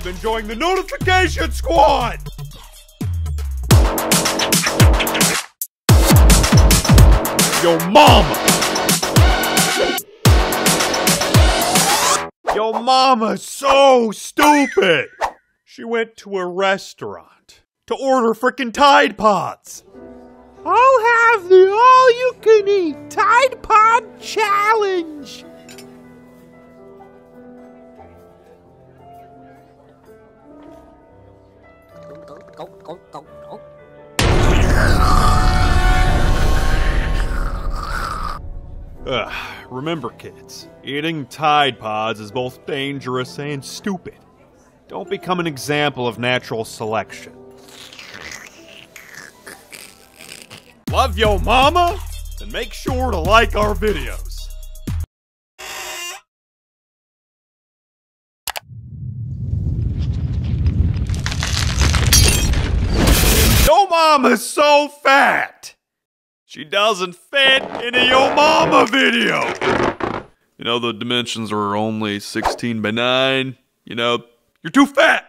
subscribe and join the notification squad! Yo mama! Yo mama's so stupid! She went to a restaurant to order frickin' Tide Pods. I'll have the all you can eat Tide Pod Challenge. Ugh, remember, kids, eating Tide Pods is both dangerous and stupid. Don't become an example of natural selection. Love yo mama? Then make sure to like our videos. Mama's so fat! She doesn't fit into your Mama video. You know, the dimensions are only 16 by 9. You know, you're too fat.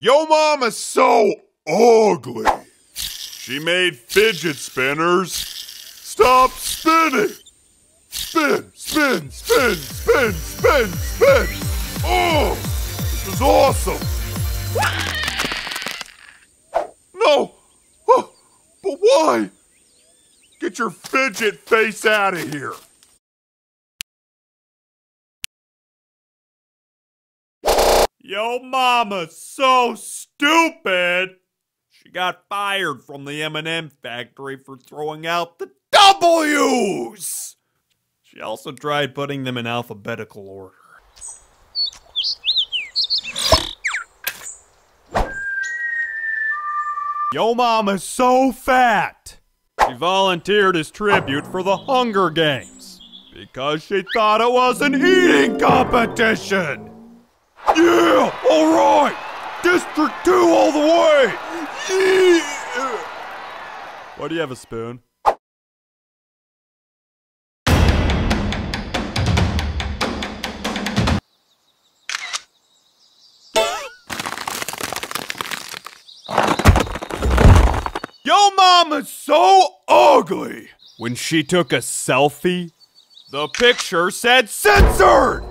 Yo Mama's so ugly. She made fidget spinners. Stop spinning. Spin, spin, spin, spin, spin, spin. Oh, this is awesome. No, oh, but why? Get your fidget face out of here. Yo, mama's so stupid. She got fired from the M&M factory for throwing out the W's. She also tried putting them in alphabetical order. Yo mama's so fat! She volunteered as tribute for the Hunger Games because she thought it was an eating competition! Yeah! Alright! District 2 all the way! Yeah! Why do you have a spoon? Mama's so ugly! When she took a selfie, the picture said censored!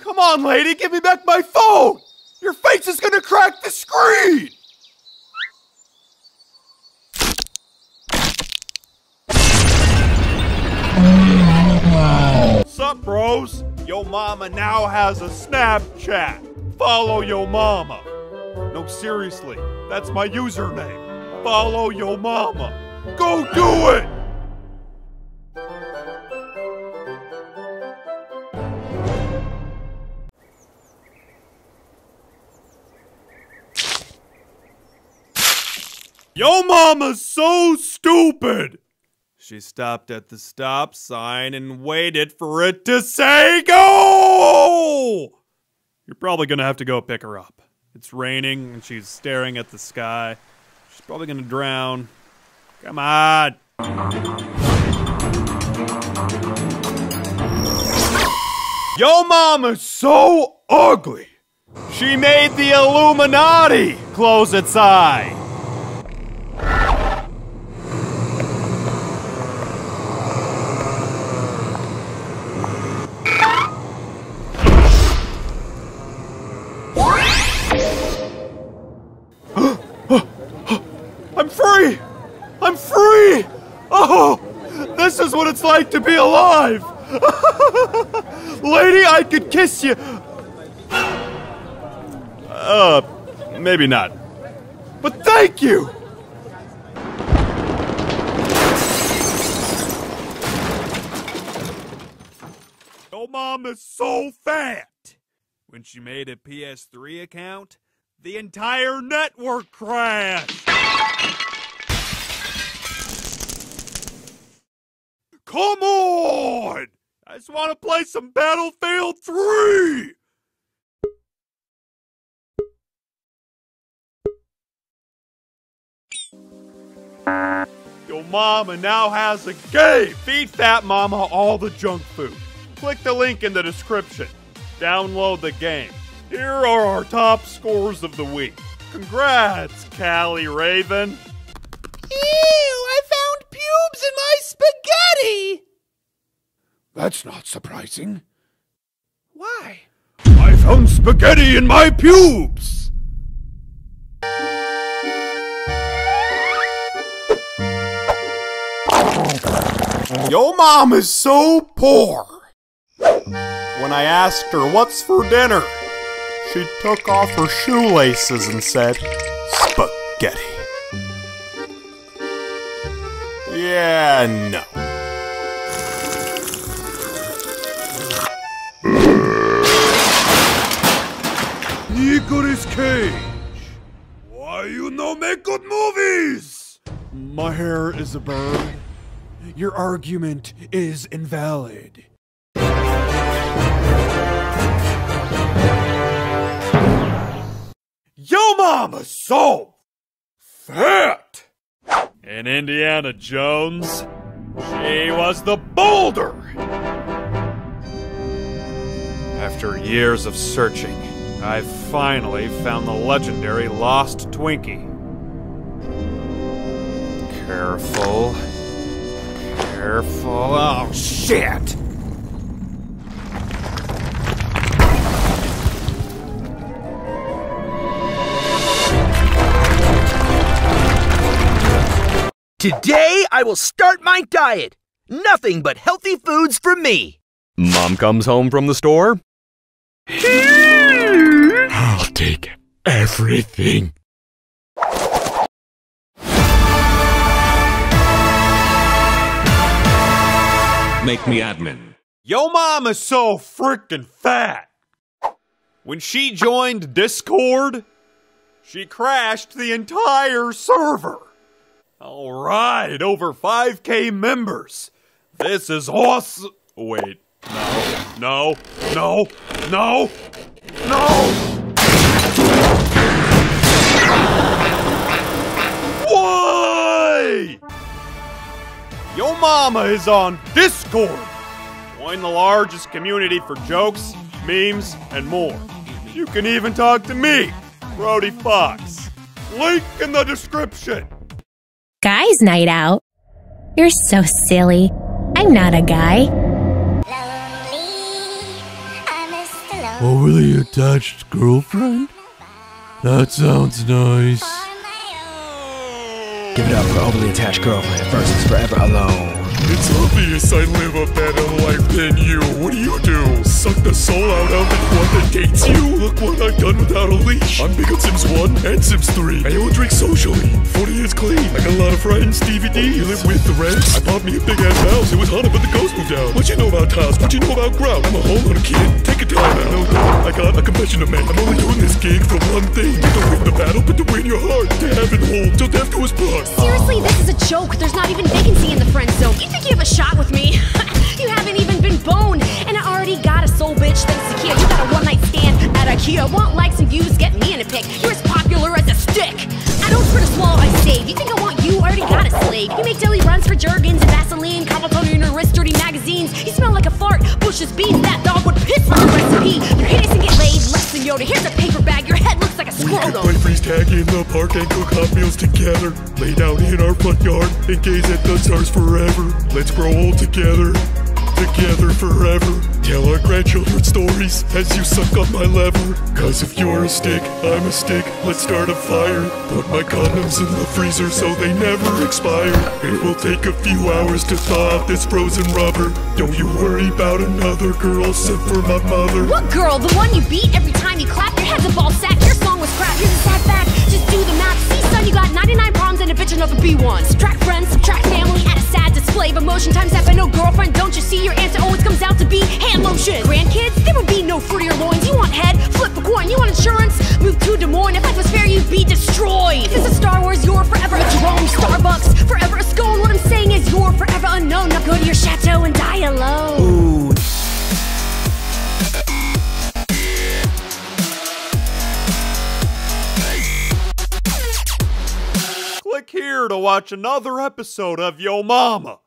Come on, lady, give me back my phone! Your face is gonna crack the screen! Sup, bros? Yo mama now has a Snapchat. Follow yo mama. No, seriously, that's my username. Follow your mama. Go do it! Yo mama's so stupid! She stopped at the stop sign and waited for it to say go! You're probably gonna have to go pick her up. It's raining and she's staring at the sky. Probably gonna drown. Come on! Yo mama's so ugly! She made the Illuminati close its eye! Like to be alive! Lady, I could kiss you. Uh, maybe not. But thank you! Your mom is so fat! When she made a PS3 account, the entire network crashed! Come on! I just want to play some Battlefield 3! Your mama now has a game! Feed Fat Mama all the junk food. Click the link in the description. Download the game. Here are our top scores of the week. Congrats, Callie Raven! Spaghetti! That's not surprising. Why? I found spaghetti in my pubes! Your mom is so poor. When I asked her what's for dinner, she took off her shoelaces and said, Spaghetti. Yeah, no. Nicolas Cage! Why you no make good movies? My hair is a bird. Your argument is invalid. Yo mama so fat! In Indiana Jones, she was the boulder! After years of searching, I finally found the legendary Lost Twinkie. Careful. Careful. Oh, shit! Today I will start my diet. Nothing but healthy foods for me. Mom comes home from the store. I'll take everything. Make me admin. Yo mama's so freaking fat. When she joined Discord, she crashed the entire server. Alright, over 5k members. This is awesome. Wait, no, no, no, no, no! Yo mama is on Discord. Join the largest community for jokes, memes, and more. You can even talk to me, Brody Fox. Link in the description. Guys' night out? You're so silly. I'm not a guy. Lonely, Overly attached girlfriend? That sounds nice. Give it up for overly attached girlfriend versus forever alone. It's obvious I live a better life than you. What do you do? Suck the soul out of the one that dates you? Look what I've done without a leash. I'm big on Sims 1 and Sims 3. I only drink socially. 40 is clean. I got a lot of friends. DVD, you live with the rents. I bought me a big ass house. It was haunted, but the ghost moved out. What you know about Taz? What you know about Grout? I'm a whole homeowner kid. Take a time out. No doubt. I got a confession to make. I'm only doing this gig for one thing. Don't win the battle, but to win your heart. To hold till death. Seriously, this is a joke. There's not even vacancy in the friend zone. You think you have a shot with me? you haven't even been boned. And I already got a soul bitch thanks to Kia. You got a one night stand at IKEA. Want likes and views, get me in a pic. You're as popular as a stick. I don't try to swallow, I save. You think I want you? I already got a slave. You make daily runs for Jergens and Vaseline. Cobblestone in your wrist, dirty magazines. You smell like a fart. Bush's beef. That dog would piss on the recipe. Your hideous and get laid. Less than Yoda. Here's a paper could play freeze tag in the park and cook hot meals together. Lay down in our front yard and gaze at the stars forever. Let's grow old together, together forever. Tell our grandchildren stories as you suck on my lever. Cause if you're a stick, I'm a stick. Let's start a fire. Put my condoms in the freezer so they never expire. It will take a few hours to thaw out this frozen rubber. Don't you worry about another girl except for my mother. What girl? The one you beat every time you clap? Your head's bitch another B1. Friends, family, add a sad display of emotion. Times have no girlfriend. Don't you see? Your answer always comes out to be hand lotion. Grandkids, there would be no fruitier loins. You want head? Flip a coin. You want insurance? Move to Des Moines. If life was fair, you'd be destroyed. Is Star Wars. Watch another episode of Yo Mama.